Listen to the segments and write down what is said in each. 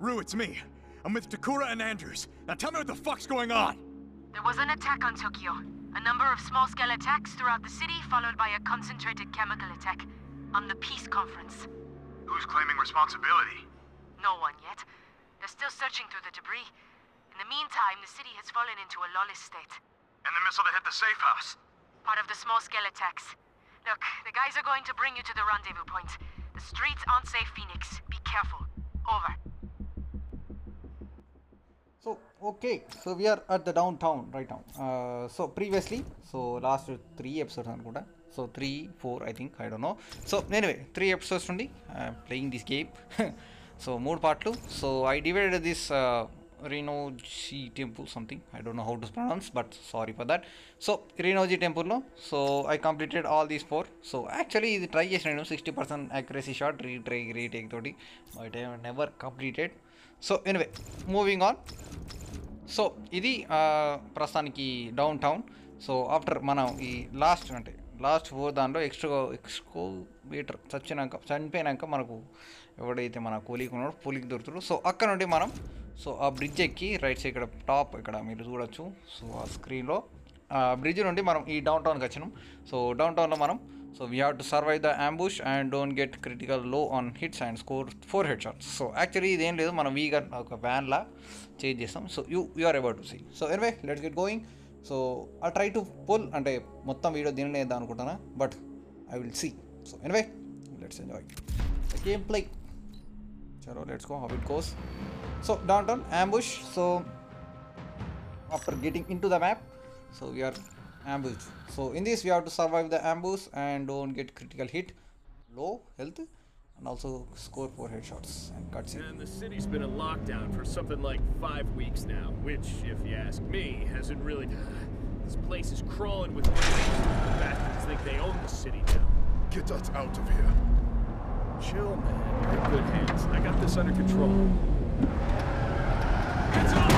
Rue, it's me. I'm with Takura and Andrews. Now tell me what the fuck's going on. There was an attack on Tokyo. A number of small-scale attacks throughout the city, followed by a concentrated chemical attack on the peace conference. Who's claiming responsibility? No one yet. They're still searching through the debris. In the meantime, the city has fallen into a lawless state. And the missile that hit the safe house? Part of the small-scale attacks. Look, the guys are going to bring you to the rendezvous point. The streets aren't safe, Phoenix. Be careful. Over. So, okay, so we are at the downtown right now. Uh, so, previously, so last three episodes, Ankuda. so three, four, I think, I don't know. So, anyway, three episodes only, I'm playing this game. so, mood part two. So, I divided this uh, Renoji temple something, I don't know how to pronounce, but sorry for that. So, Renoji temple, no? so I completed all these four. So, actually, try is చేసిన నేను sixty percent shot shot retake retake తోటి but I never completed so anyway moving on so ఇది ప్రస్తుతానికి down town so after మనం ఈ last అంటే last four దాంట్లో extra excavator చచ్చినాక చనిపోయినాక మనకు ఎవడైతే మన కూలీకి ఉన్నాడో కూలీకి దొరుకుతాడు సో అక్కడ నుండి మనం సో ఆ బ్రిడ్జ్ ఎక్కి రైట్ సైడ్ ఇక్కడ టాప్ ఇక్కడ మీరు చూడొచ్చు. సో ఆ స్క్రీన్లో ఆ బ్రిడ్జ్ నుండి మనం ఈ డౌన్ టౌన్కి వచ్చినాం. సో డౌన్ టౌన్లో మనం so we have to survive the ambush and don't get క్రిటికల్లో on hits and score four head shots so actually ఇదేం లేదు. మనం వీగా ఒక వ్యాన్లా చేంజ్ చేస్తాం. So you you are to see so anyway let's get going so I try to pull అంటే మొత్తం video దీనిలో వేద్దాం అనుకుంటున్నా. But I will see so anyway let's enjoy game play చలో let's go how it goes so down town ambush so after getting into the map so we are ambushed so in this we have to survive the ambush and don't get critical hit low health and also score four headshots and cutscene And the city's been in lockdown for something like five weeks now, which, if you ask me, hasn't really. This place is crawling with inmates. Bastards think they own the city now. Get us out of here. Chill, man. You're in good hands. I got this under control. It's on!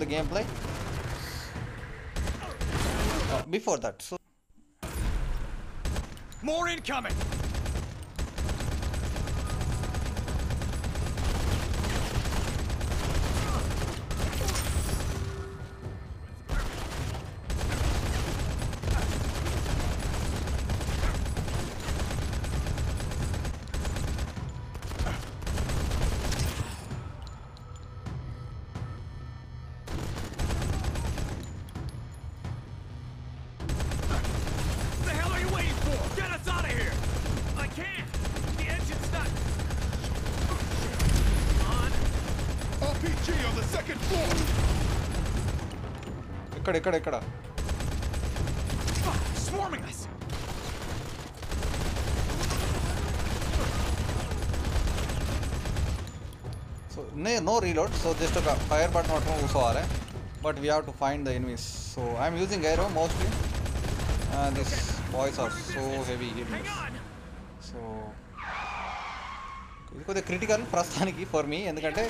The gameplay Uh, before that so More incoming! ఇక్కడ ఇక్కడ ఇక్కడ Fuck! Swarming us! So నే no reload so just ఒక fire button పట్టుకొని కూర్చోవాలి but we have to find the enemies so I'm using arrow mostly this boys are so heavy Hang on! So ఇది కొద్దిగా critical ప్రస్తుతానికి for me ఎందుకంటే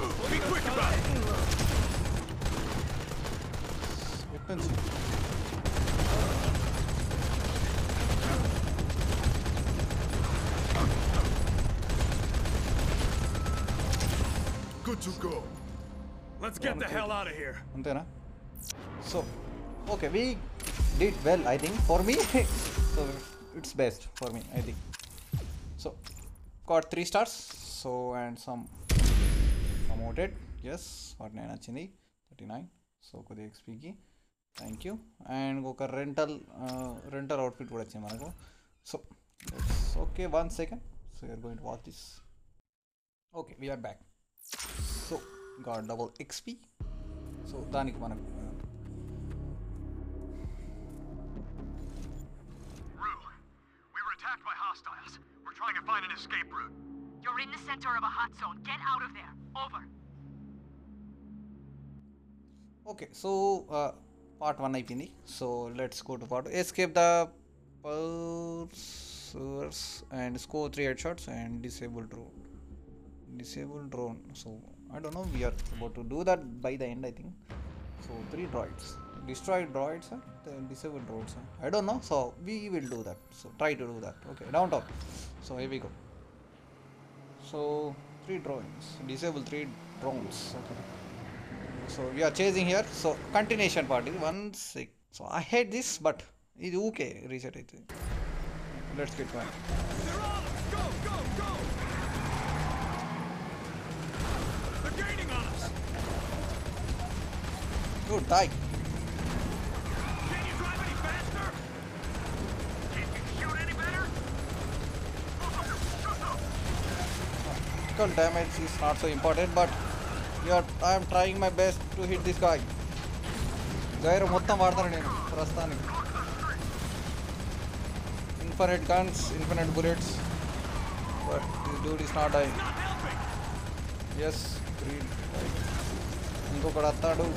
Be quick about it. Good to go. Let's get the hell out of here. Antenna. So, okay, we did well, I think. For me, so it's best for me, I think. So, got three stars. So and some promoted yes వాటి నేను వచ్చింది thirty nine so కొద్దిగా ఎక్స్పీకి thank you and ఒక rental rental outfit కూడా వచ్చింది మనకు so okay one second so you're going to watch this okay we are back so got double XP so దానికి మనకు Rue, we were attacked by hostiles. We're trying to find an escape route. You're in the center of a hot zone. Get out of there. Over. Okay, so uh, part 1 I finished. So let's go to part two. Escape the pursuers and score 3 headshots and disable drone. Disable drone. So I don't know. We are about to do that by the end, I think. So 3 droids. Destroy droids and huh? disable drones. Huh? I don't know. So we will do that. So try to do that. Okay, down top. So here we go so three drawings. Disable three drones. Okay. so we are chasing here. So continuation part is one six. so i hate this but it's okay. Reset it let's get one Good dude die. Critical damage is not so important but you are I am trying my best to hit this guy గైరు మొత్తం వాడతాను నేను ప్రస్తుతానికి infinite guns infinite bullets but this Dude is not die yes green ఇంకొకడు వస్తాడు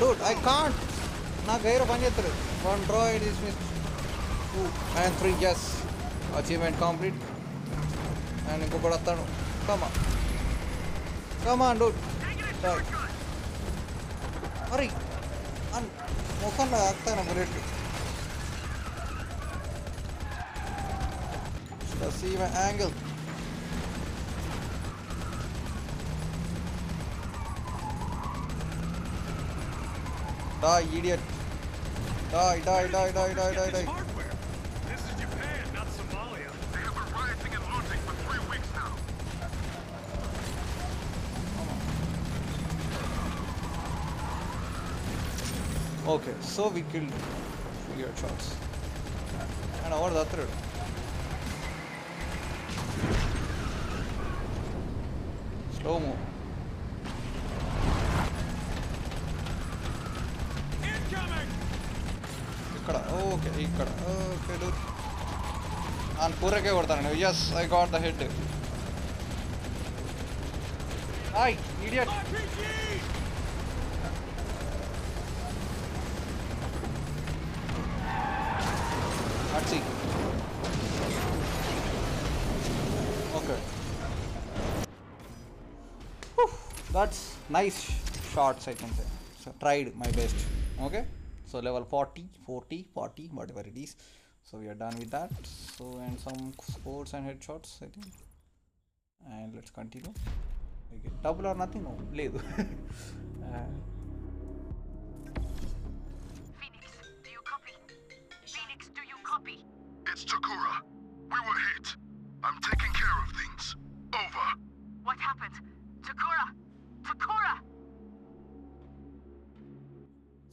Dude I can't నా గైరు పని చేస్తారు one droid is miss and 3 yes achievement complete. And go for come on. Come on dude. Die. hurry and ಮುಖಂಡ Let's see my angle? Die idiot. Die die die die die die die. Okay, so we killed your shots. And over the third. Slow mo. Incoming! ఇక్కడ okay ఇక్కడ okay do ఆయన కూరకే కొడతాను yes I got the head hi idiot That's nice shots, I can say. So tried my best. Okay. So level 40, 40, 40, whatever it is. So we are done with that. So and some scores and headshots, I think. And let's continue. Okay. Double or nothing? No. లేదు uh, Phoenix, do you copy? Phoenix, do you copy? It's Takura. We were hit. I'm taking care of things. Over. What happened? Takura! Takura!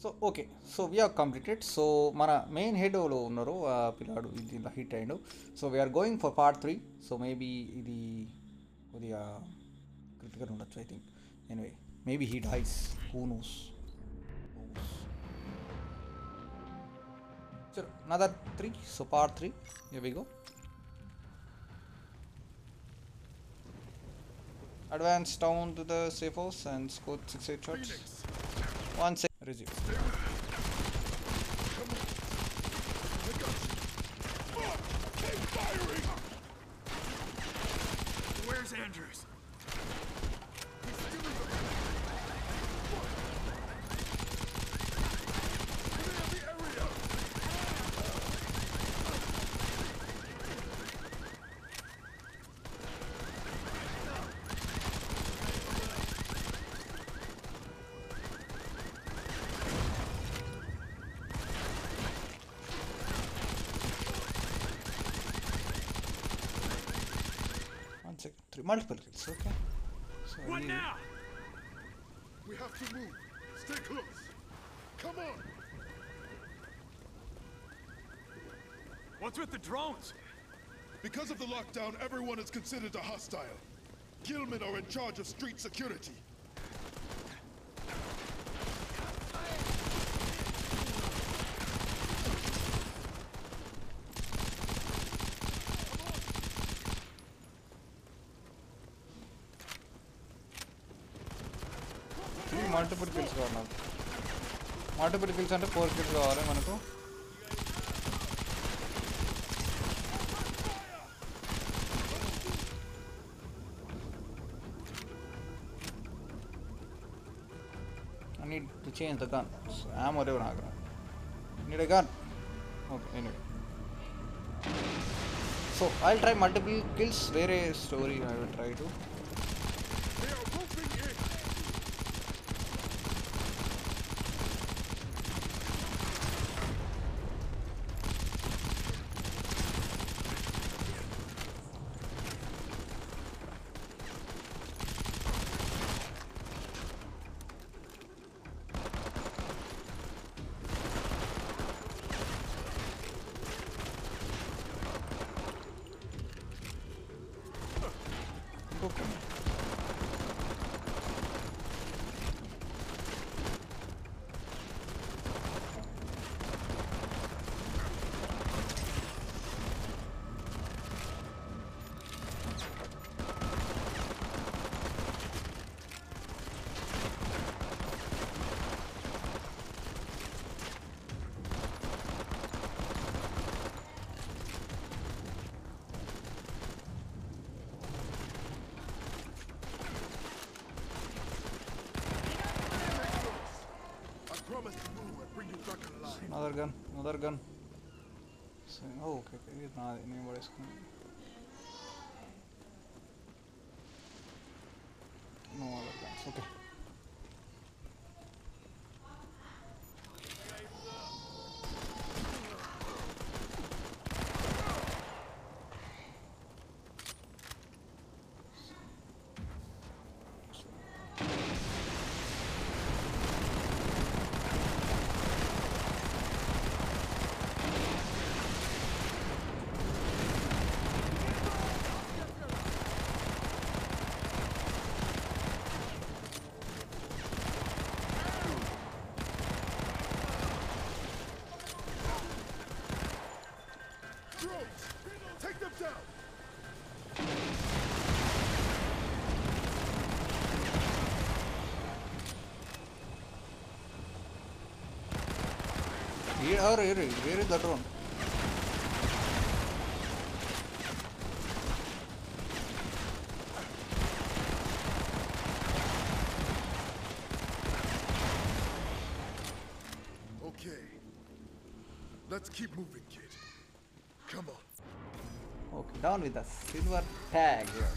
So okay so we completed. Completed so మన main హెడ్లో ఉన్నారు ఆ పిల్లాడు ఇది hit అయ్యాడు so we're going for part three so maybe ఇది కొద్దిగా critical ఉండొచ్చు I think anyway maybe he dies who knows చలో another three so part three ఎవిగో Advance down to the safe house and score 6 8 shots. One sec. Resume. Multiple kills. Okay. So What now? We have to move. Stay close. Come on! What's with the drones? Because of the lockdown, everyone is considered a hostile. Gilman are in charge of street security. Multiple kills అంటే four kills కావాలి మనకు I need to change the gun. So, ammo level ಆಗ need a gun. Okay, anyway. So I'll try multiple kills. Where a story I will try to. Promise Another gun, another gun. So, oh, okay, okay, not anybody's coming. No other guns, okay. here ಇರು where is the drone Let's keep moving, kid. Come on. Okay, down with the silver tag here.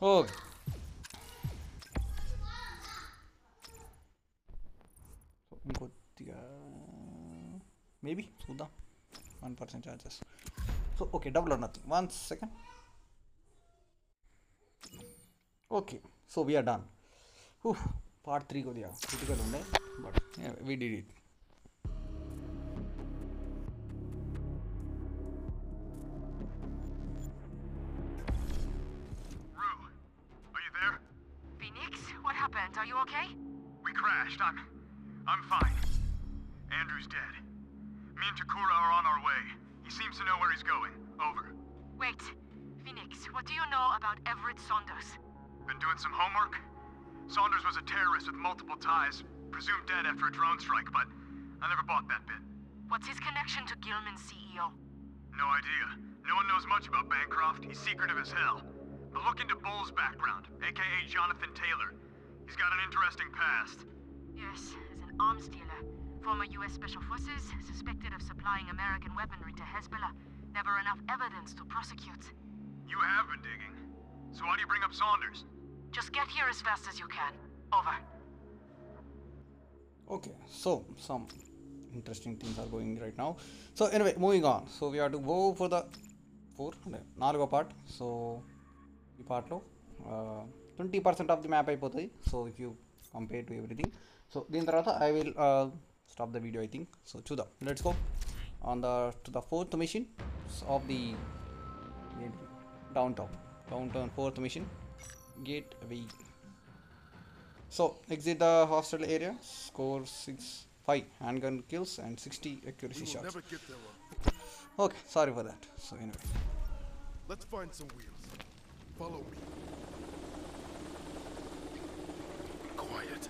Okay. So, I'm maybe Suda. 1% chances. So, okay, double or nothing. One second. Okay, so we are done. Whew, part 3 को दिया critical हमने but yeah, we did it. Are you okay? We crashed. I'm... I'm fine. Andrew's dead. Me and Takura are on our way. He seems to know where he's going. Over. Wait. Phoenix, what do you know about Everett Saunders? Been doing some homework? Saunders was a terrorist with multiple ties, presumed dead after a drone strike, but I never bought that bit. What's his connection to Gilman's CEO? No idea. No one knows much about Bancroft. He's secretive as hell. But look into Bull's background, aka Jonathan Taylor. He's got an interesting past. Yes, as an arms dealer. Former US Special Forces, suspected of supplying American weaponry to Hezbollah. Never enough evidence to prosecute. You have been digging. So why do you bring up Saunders? Just get here as fast as you can. Over. okay so some interesting things are going right now so anyway moving on so we have to go for the four అంటే నాలుగో part so ఈ పార్ట్లో twenty percent of the map అయిపోతుంది so if you compare to everything so దీని తర్వాత I will stop the video I think. So to the let's go. On the to the fourth mission of the downtown downtown fourth machine. Gateway so exit the hostile area. Score 6 5 handgun kills and 60 accuracy shots. okay sorry for that. So anyway. Let's find some wheels. Follow me. Quiet.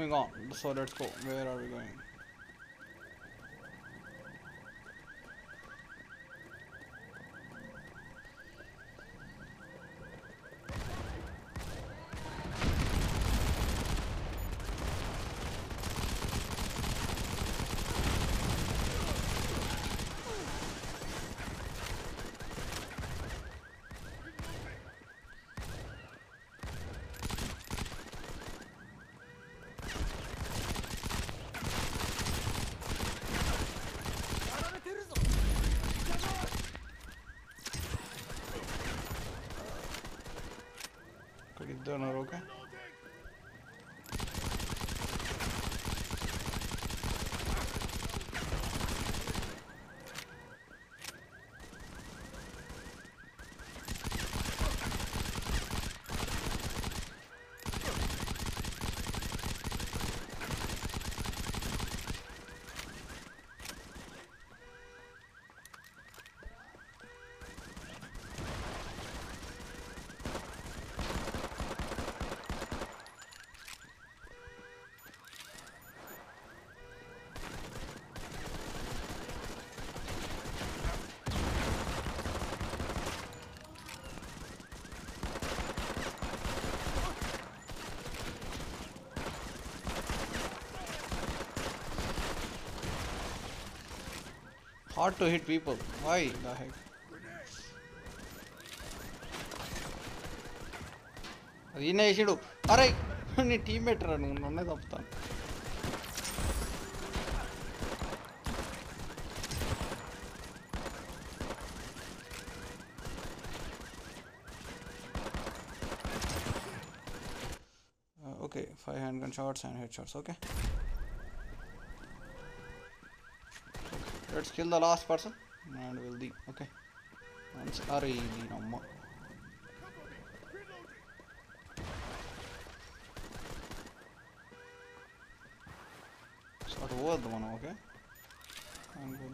Moving on. So let's go. Where are we going? Hard to hit people. Why the heck? అది ఈయన వేసాడు అరే నీ teammate రా నువ్వు నన్నే తప్పుతాను okay five hand gun shots and head Let's kill the last person and we'll leave. Okay. Once hurry, no more. Start over the one, okay? And go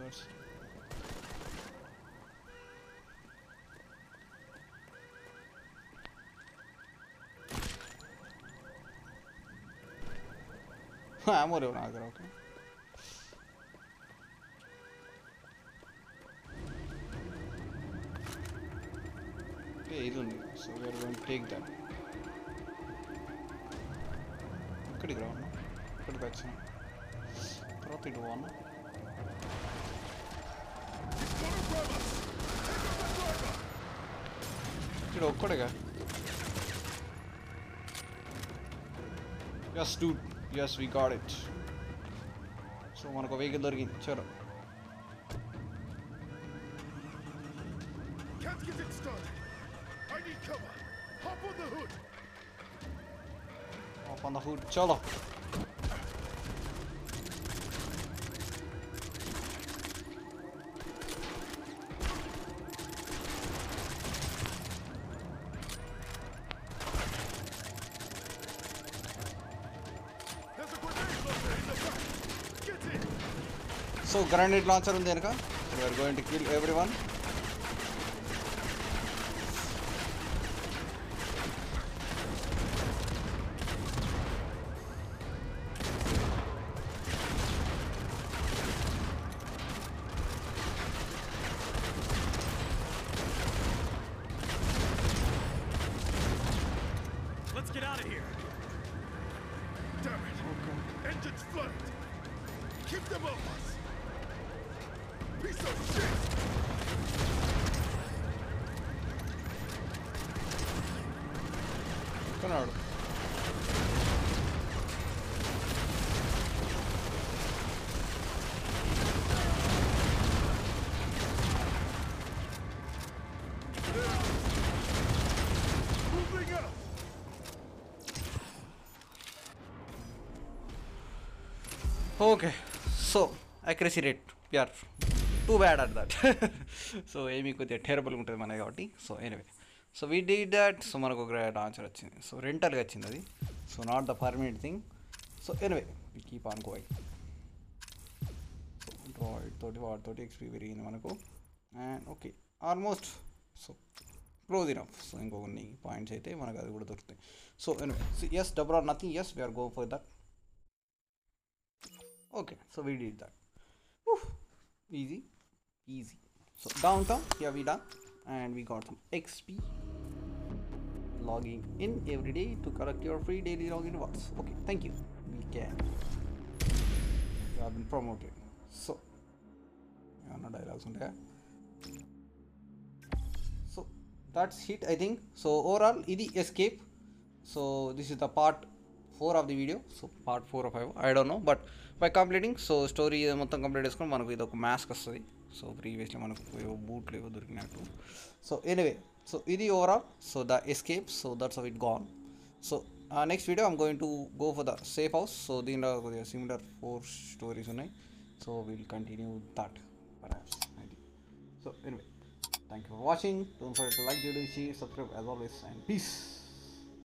I'm worried about okay? Okay okay ఇది ఉంది so we're going take that ఇక్కడికి రా అన్న ఇక్కడికి వచ్చాను తర్వాత ఇటు పో అన్న ఇక్కడ ఒక్కడేగా yes dude yes we God it so మనకు వెహికల్ దొరికింది చలో फूल चलो సో గ్రానైట్ లాంచర్ ఉంది వెనక. We're going to kill everyone Let's get out of here. Damn it. Oh, God. Engines flooded. Keep them off us. Piece of shit. Bernardo. Okay so accuracy rate are too bad at that so ఏమి కొద్దిగా terrible ఉంటుంది మనకి కాబట్టి. So anyway so we did that so మనకు ఒక answer వచ్చింది. So రెంటల్గా వచ్చింది అది. So not the permanent thing so anyway we keep on going so droid తోటి వాటితోటి ఎక్స్పీ పెరిగింది మనకు. And okay almost so close enough so ఇంకో కొన్ని పాయింట్స్ అయితే మనకు అది కూడా దొరుకుతాయి. So anyway yes double or nothing yes we're go for that Okay, so we did that. Oof, easy, easy. So downtown, here we done, and we got some XP. Logging in every day to collect your free daily login rewards. Okay, thank you. We can. You have been promoted. So, dialogues on there. So that's it, I think. So overall, this escape. So this is the part four of the video so part four of five I don't know but by completing so story మొత్తం complete చేసుకొని మనకు ఇది ఒక మ్యాస్క్ వస్తుంది so previously మనకు ఏవో బూట్లు ఏవో దొరికినట్టు సో ఎనివే సో ఇది overall so the escape so that's of it gone so next video I'm going to go for the safe house so దీనిలో కొద్దిగా సిమిలర్ ఫోర్ స్టోరీస్ ఉన్నాయి so will continue that perhaps so anyway thank you for watching don't forget to like video share subscribe as always and piece